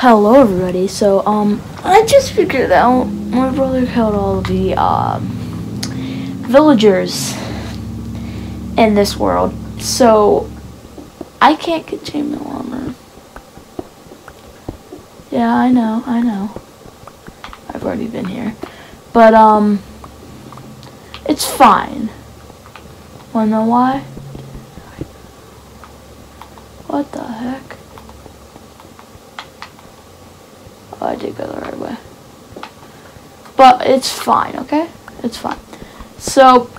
Hello everybody. So um I just figured out my brother killed all the um villagers in this world. So I can't get chainmail armor. Yeah, I know, I know. I've already been here. But um it's fine. Wanna know why? What the heck? Oh, I did go the right way. But it's fine, okay? It's fine. So,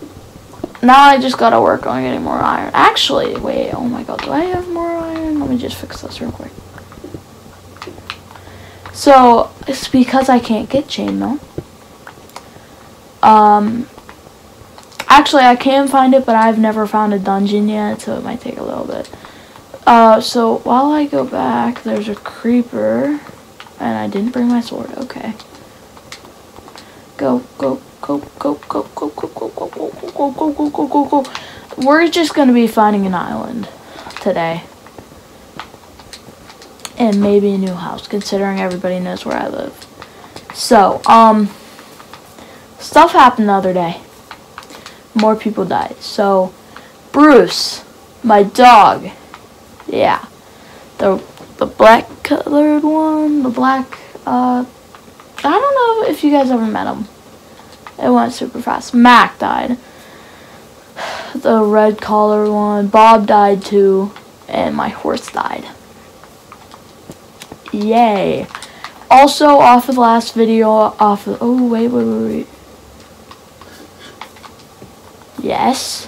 now I just gotta work on getting more iron. Actually, wait, oh my god, do I have more iron? Let me just fix this real quick. So, it's because I can't get chainmail. Um, actually, I can find it, but I've never found a dungeon yet, so it might take a little bit. Uh, so while I go back, there's a creeper. And I didn't bring my sword. Okay. Go, go, go, go, go, go, go, go, go, go, go, go, go, go, go, go. We're just gonna be finding an island today. And maybe a new house, considering everybody knows where I live. So, um, stuff happened the other day. More people died. So, Bruce, my dog, yeah, the the black colored one, the black, uh, I don't know if you guys ever met him. It went super fast. Mac died. The red collar one. Bob died too. And my horse died. Yay. Also, off of the last video, off of, oh, wait, wait, wait, wait. Yes.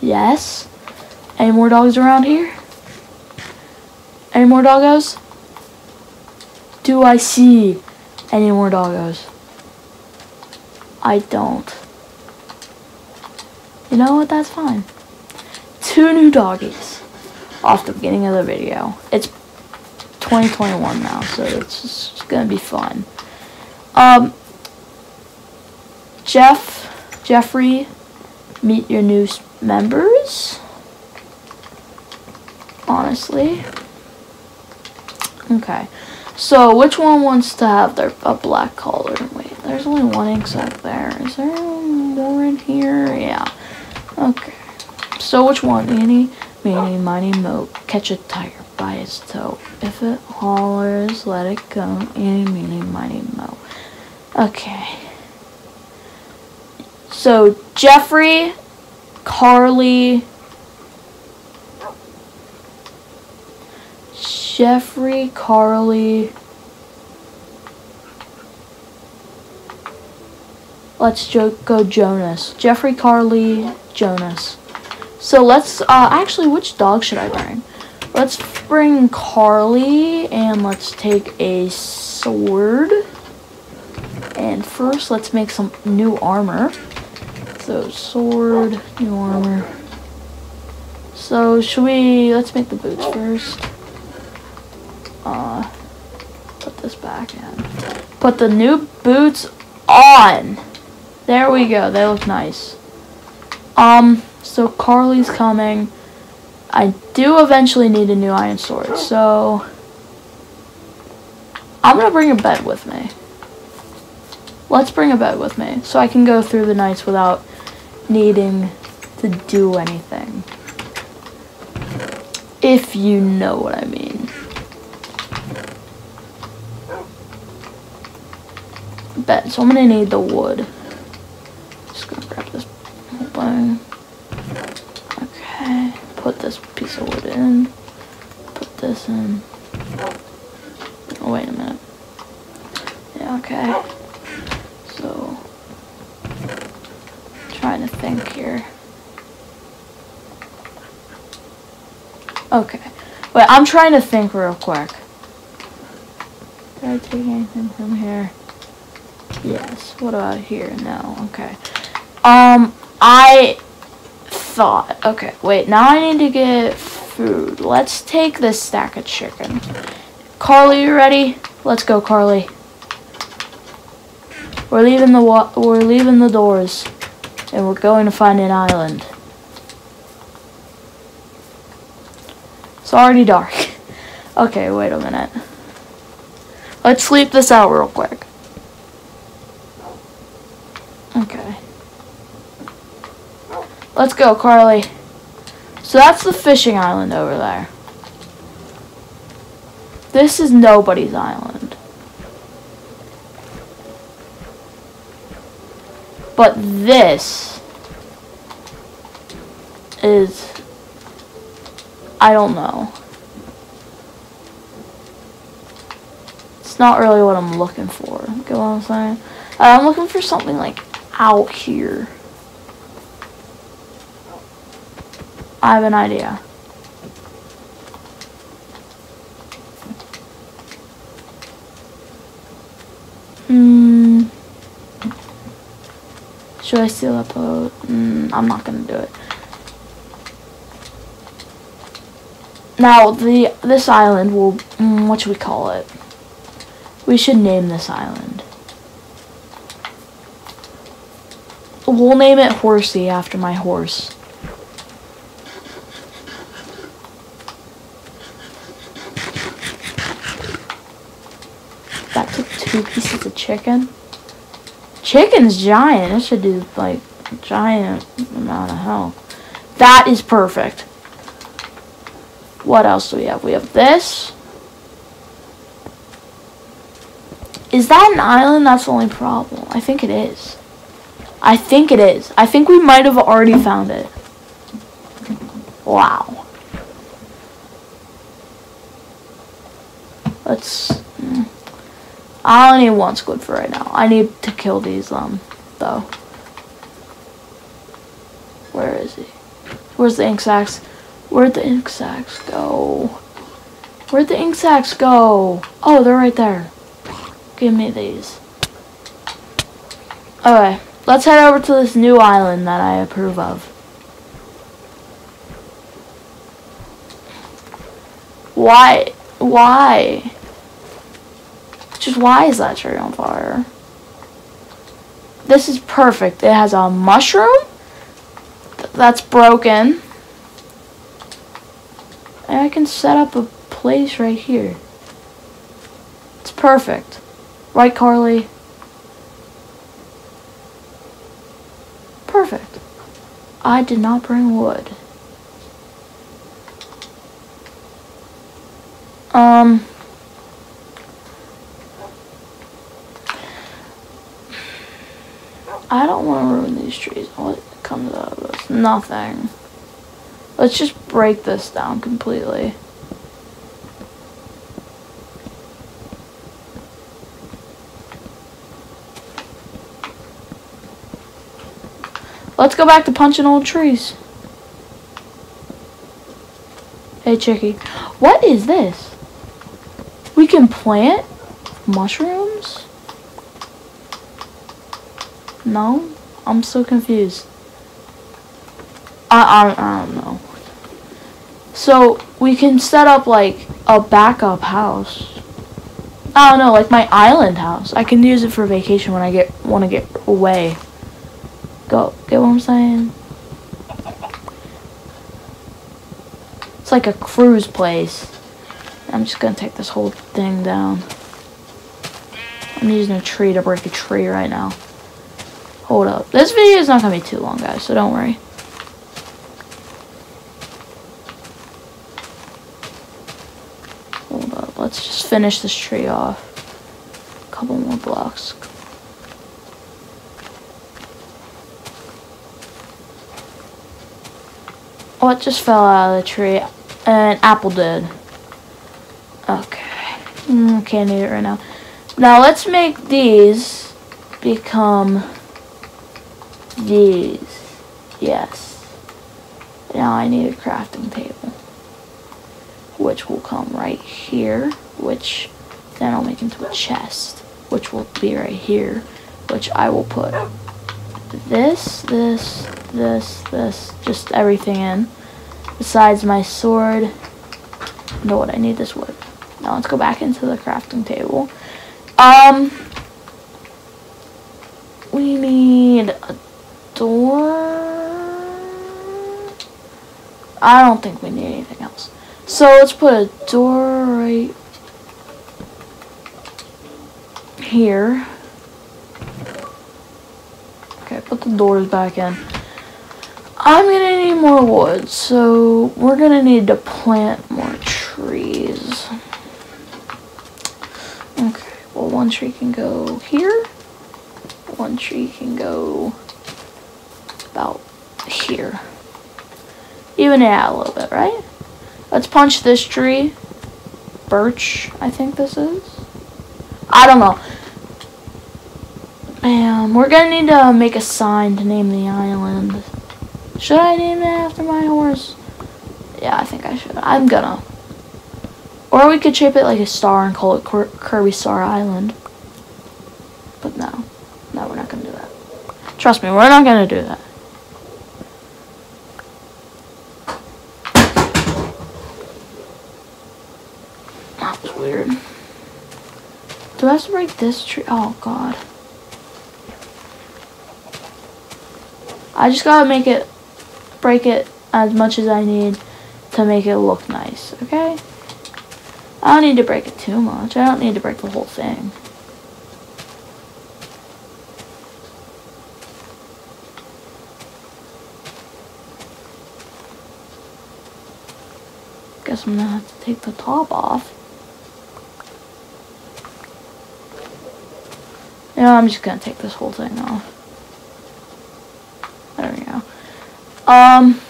Yes. Any more dogs around here? Any more doggos? Do I see any more doggos? I don't. You know what? That's fine. Two new doggies off the beginning of the video. It's 2021 now, so it's just gonna be fun. Um, Jeff, Jeffrey, meet your new members. Honestly. Okay. So, which one wants to have their a black collar? Wait, there's only one except there. Is there more in here? Yeah. Okay. So, which one? Any, meeny, miny, mo. Catch a tiger by its toe. If it hollers, let it go. Any, meeny, miny, mo. Okay. So, Jeffrey, Carly, Jeffrey, Carly. Let's go Jonas. Jeffrey, Carly, Jonas. So let's, uh, actually, which dog should I bring? Let's bring Carly, and let's take a sword. And first, let's make some new armor. So, sword, new armor. So, should we, let's make the boots first uh, put this back in. Put the new boots on. There we go. They look nice. Um, so Carly's coming. I do eventually need a new iron sword, so I'm gonna bring a bed with me. Let's bring a bed with me, so I can go through the nights without needing to do anything. If you know what I mean. Bed, so I'm gonna need the wood. Just gonna grab this whole Okay, put this piece of wood in. Put this in. Oh, wait a minute. Yeah, okay. So, trying to think here. Okay. Wait, I'm trying to think real quick. Did I take anything from here? Yes. What about here? No. Okay. Um, I thought. Okay, wait. Now I need to get food. Let's take this stack of chicken. Carly, you ready? Let's go, Carly. We're leaving the we're leaving the doors, and we're going to find an island. It's already dark. Okay, wait a minute. Let's sleep this out real quick. Okay. Let's go, Carly. So that's the fishing island over there. This is nobody's island. But this is, I don't know. It's not really what I'm looking for. Get what I'm saying? Uh, I'm looking for something like out here. I have an idea. Hmm. Should I that boat? Mm, I'm not gonna do it. Now the this island will mm, what should we call it? We should name this island. We'll name it Horsey after my horse. That took two pieces of chicken. Chicken's giant. It should do like giant amount of health. That is perfect. What else do we have? We have this. Is that an island? That's the only problem. I think it is. I think it is. I think we might have already found it. Wow. Let's... Mm. I only need one squid for right now. I need to kill these, um, though. Where is he? Where's the ink sacks? Where'd the ink sacks go? Where'd the ink sacks go? Oh, they're right there. Give me these. Okay, let's head over to this new island that I approve of. Why? Why? Just why is that tree on fire? This is perfect. It has a mushroom that's broken. And I can set up a place right here. It's perfect. Right, Carly? Perfect. I did not bring wood. Um... I don't want to ruin these trees. What comes out of this? Nothing. Let's just break this down completely. Let's go back to punching old trees. Hey, Chicky. What is this? We can plant mushrooms? No? I'm so confused. I, I, I don't know. So, we can set up, like, a backup house. I don't know, like my island house. I can use it for vacation when I get want to get away. Go, get what I'm saying? It's like a cruise place. I'm just gonna take this whole thing down. I'm using a tree to break a tree right now. Hold up. This video is not gonna be too long, guys, so don't worry. Hold up. Let's just finish this tree off. A couple more blocks. What just fell out of the tree? An apple did. Okay. Mm, can't eat it right now. Now let's make these become these. Yes. Now I need a crafting table. Which will come right here. Which then I'll make into a chest. Which will be right here. Which I will put this, this, this, this, just everything in. Besides my sword. know what, I need this wood. Now let's go back into the crafting table. Um, we need a door. I don't think we need anything else. So let's put a door right here. Okay, put the doors back in. I'm gonna need more wood, so we're gonna need to plant more trees. Okay, well one tree can go here. One tree can go about here. Even it out a little bit, right? Let's punch this tree. Birch, I think this is. I don't know. And we're gonna need to make a sign to name the island. Should I name it after my horse? Yeah, I think I should. I'm gonna. Or we could shape it like a star and call it Kirby Star Island. But no. No, we're not gonna do that. Trust me, we're not gonna do that. That was weird. Do I have to break this tree? Oh, God. I just gotta make it break it as much as I need to make it look nice, okay? I don't need to break it too much. I don't need to break the whole thing. Guess I'm gonna have to take the top off. Yeah, I'm just gonna take this whole thing off. Um,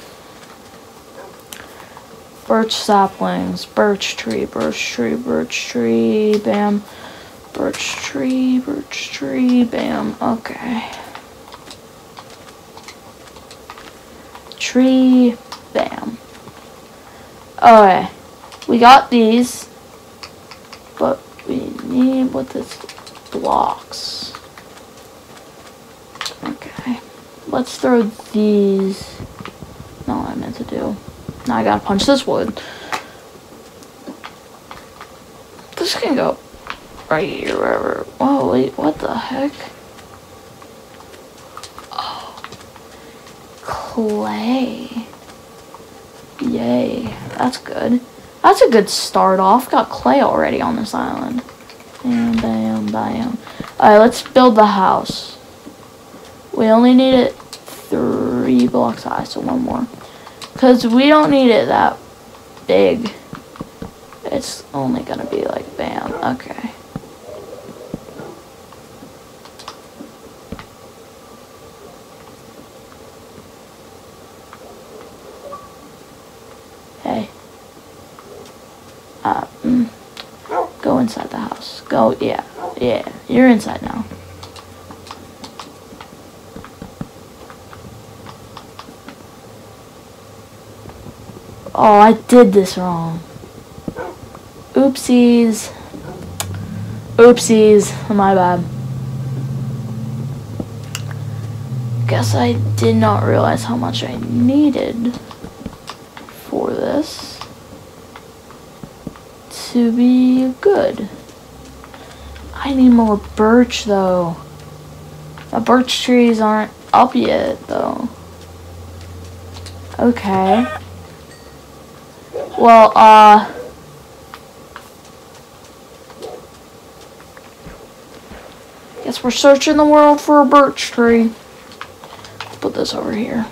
birch saplings, birch tree, birch tree, birch tree, bam, birch tree, birch tree, bam, okay. Tree, bam. Okay, we got these, but we need what this blocks. Okay, let's throw these not what I meant to do. Now I gotta punch this wood. This can go right here, wherever. Oh, wait, what the heck? Oh. Clay. Yay. That's good. That's a good start off. Got clay already on this island. Bam, bam, bam. Alright, let's build the house. We only need it three blocks high, so one more. Because we don't need it that big. It's only going to be like, bam, okay. Hey. Mm. Go inside the house. Go, yeah, yeah, you're inside now. Oh, I did this wrong. Oopsies. Oopsies. My bad. Guess I did not realize how much I needed for this to be good. I need more birch though. The birch trees aren't up yet though. Okay. Well, uh... Guess we're searching the world for a birch tree. Let's put this over here.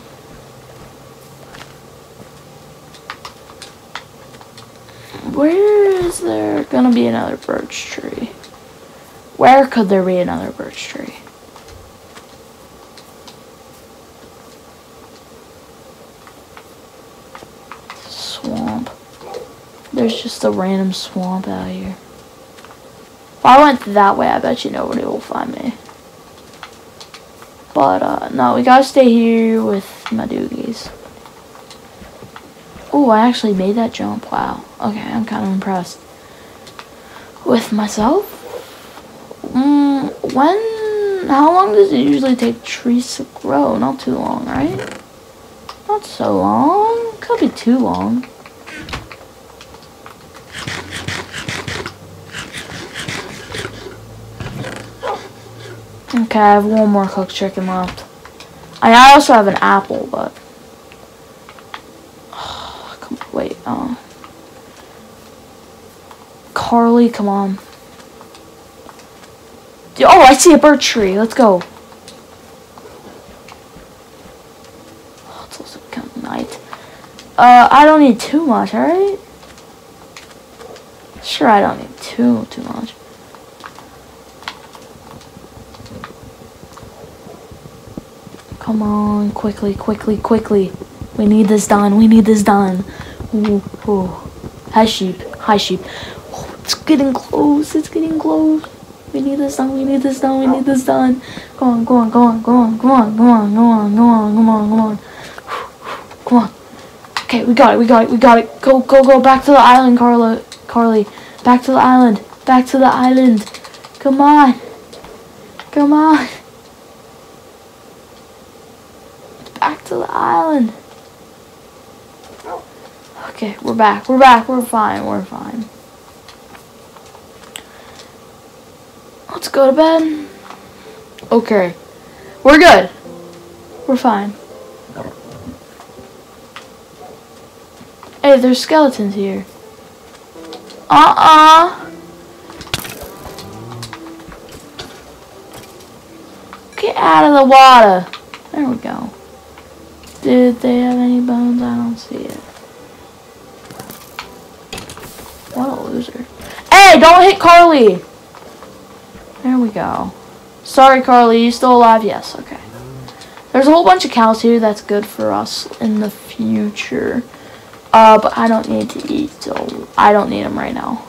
Where is there gonna be another birch tree? Where could there be another birch tree? There's just a random swamp out here. If I went that way, I bet you nobody will find me. But, uh, no, we gotta stay here with my doogies. Oh, I actually made that jump. Wow. Okay, I'm kind of impressed. With myself? Mm, when, how long does it usually take trees to grow? Not too long, right? Not so long. Could be too long. Okay, I have one more cooked chicken left. I also have an apple, but... Oh, wait, uh, Carly, come on. Oh, I see a birch tree. Let's go. Oh, it's also becoming night. Uh, I don't need too much, alright? Sure, I don't need too, too much. Come on, quickly, quickly, quickly. We need this done. We need this done. Ooh, ooh. Hi, sheep. Hi, sheep. Oh, it's getting close. It's getting close. We need this done. We need this done. We need this done. Go on, go on, go on, go on, go on, go on, go on, go on, go on, go on. Come on. Okay, we got it. We got it. We got it. Go, go, go. Back to the island, Carla. Carly. Back to the island. Back to the island. Come on. Come on. Back to the island. Okay, we're back. We're back. We're fine. We're fine. Let's go to bed. Okay. We're good. We're fine. Hey, there's skeletons here. Uh-uh. Get out of the water. There we go. Did they have any bones? I don't see it. What a loser. Hey, don't hit Carly! There we go. Sorry, Carly, you still alive? Yes, okay. There's a whole bunch of cows here that's good for us in the future. Uh, but I don't need to eat, so I don't need them right now.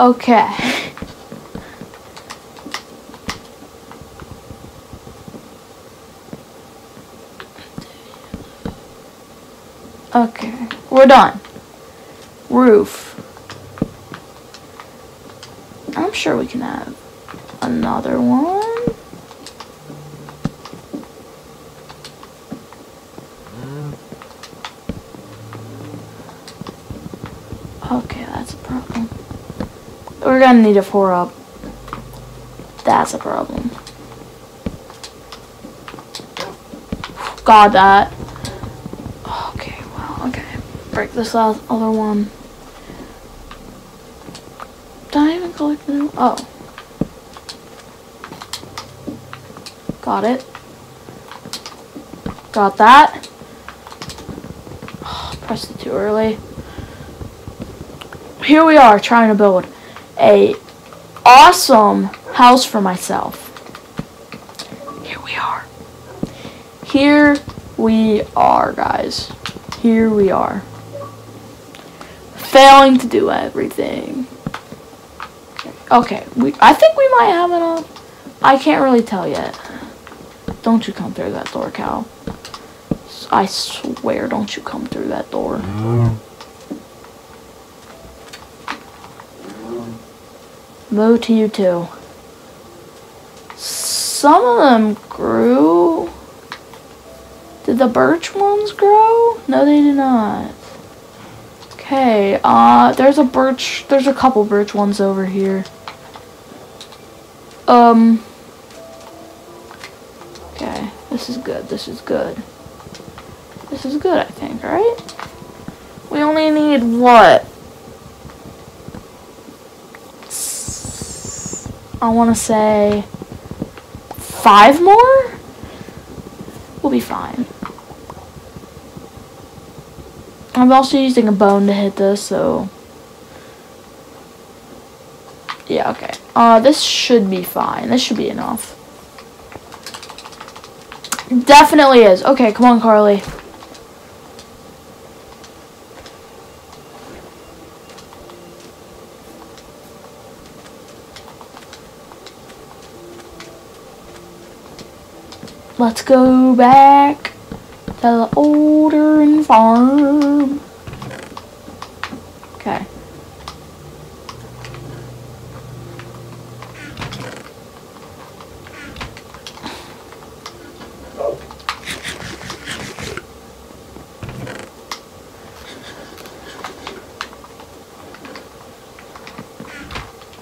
Okay. Okay. We're done. Roof. I'm sure we can have another one. Okay, that's a problem. We're gonna need a four up. That's a problem. Got that. Okay, well, okay. Break this last other one. Did I even collect the new? Oh. Got it. Got that. Oh, pressed it too early. Here we are trying to build a awesome house for myself. Here we are. Here we are, guys. Here we are. Failing to do everything. Okay, we I think we might have enough. I can't really tell yet. Don't you come through that door, cow. I swear, don't you come through that door. Move to you too. Some of them grew. Did the birch ones grow? No, they did not. Okay, uh, there's a birch, there's a couple birch ones over here. Um, okay, this is good, this is good. This is good, I think, right? We only need what? I want to say five more? We'll be fine. I'm also using a bone to hit this, so... Yeah, okay. Uh, this should be fine. This should be enough. Definitely is. Okay, come on, Carly. Let's go back to the older farm. Okay.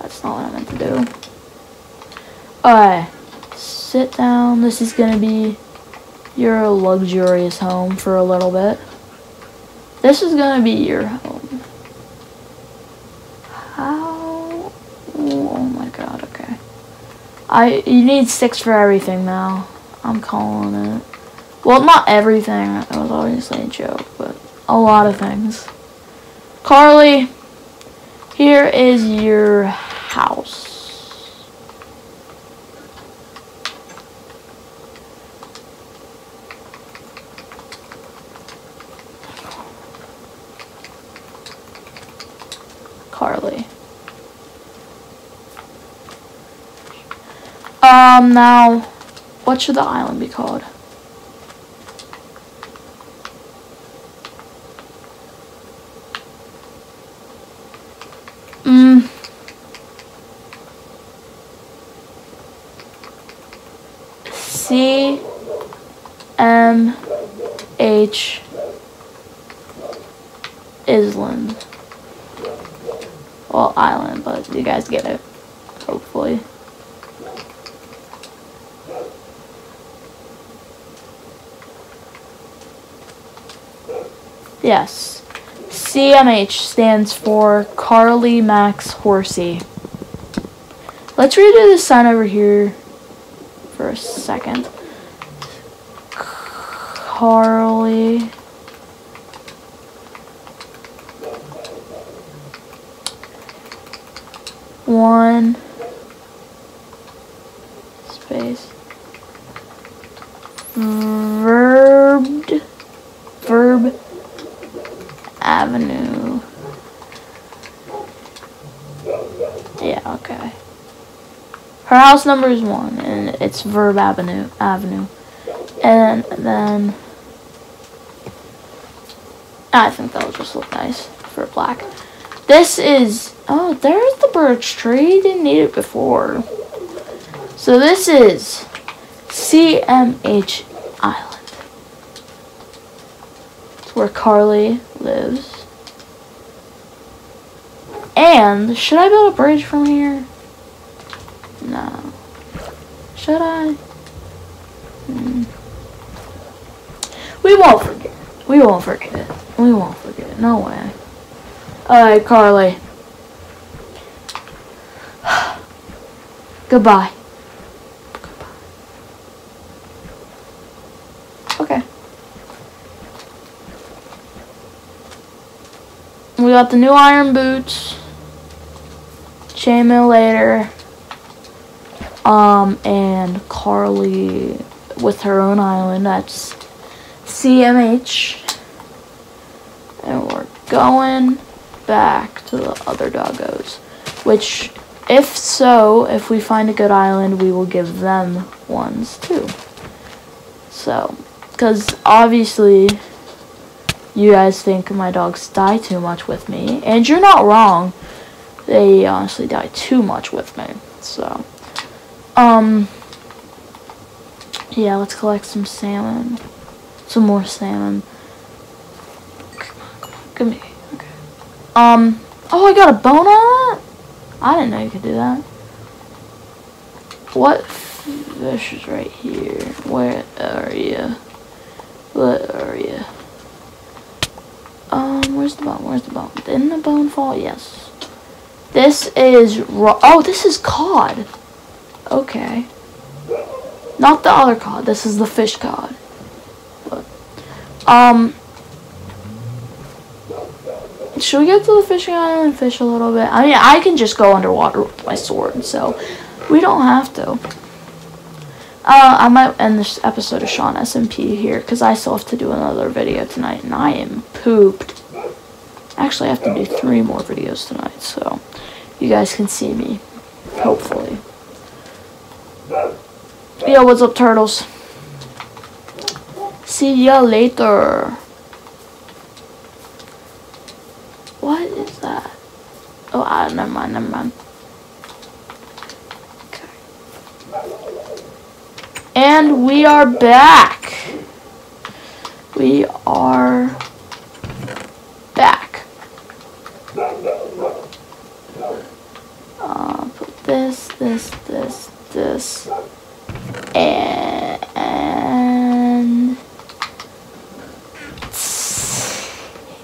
That's not what I meant to do. Alright, sit down. This is gonna be your luxurious home for a little bit. This is gonna be your home. How? Oh my god, okay. I you need six for everything now. I'm calling it. Well, not everything. That was obviously a joke, but a lot of things. Carly, here is your house. Carly. Um, now, what should the island be called? Mm. C M H Island. Well, island, but you guys get it. Hopefully. Yes. CMH stands for Carly Max Horsey. Let's redo the sign over here for a second. Carly. One space. Verbed. Verb Avenue. Yeah, okay. Her house number is one, and it's Verb Avenue. Avenue, and then I think that'll just look nice for black. This is oh, there's the birch tree. Didn't need it before. So this is CMH Island. It's where Carly lives. And should I build a bridge from here? No. Should I? Hmm. We won't forget. We won't forget. We won't forget. No way. Alright, Carly. Goodbye. Goodbye. Okay. We got the new iron boots. Chainmail later. Um, and Carly with her own island. That's CMH. And we're going back to the other doggos. Which, if so, if we find a good island, we will give them ones too. So, because obviously you guys think my dogs die too much with me. And you're not wrong. They honestly die too much with me. So, um, yeah, let's collect some salmon. Some more salmon. Come on, come on, give me. Okay. Um, oh, I got a bone on that? I didn't know you could do that. What fish is right here? Where are you? What are you? Where's the bone? Where's the bone? Didn't the bone fall? Yes. This is. Oh, this is cod. Okay. Not the other cod. This is the fish cod. But, um, should we get to the fishing island and fish a little bit? I mean, I can just go underwater with my sword, so we don't have to. Uh, I might end this episode of Sean SMP here because I still have to do another video tonight, and I am pooped. Actually, I have to do three more videos tonight, so you guys can see me, hopefully. Yo, what's up, turtles? See ya later. What is that? Oh, ah, never mind, never mind. Okay. And we are back. We are back. Uh, put this, this, this, this, and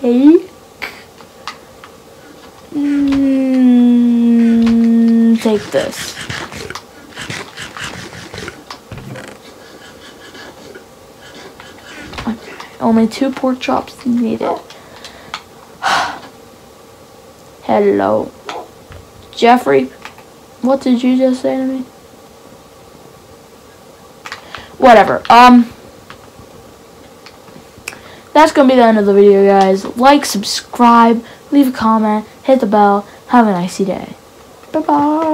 take mm, take this. Okay. Only two pork chops needed. Hello. Jeffrey, what did you just say to me? Whatever. Um, that's going to be the end of the video, guys. Like, subscribe, leave a comment, hit the bell. Have a nice day. Bye-bye.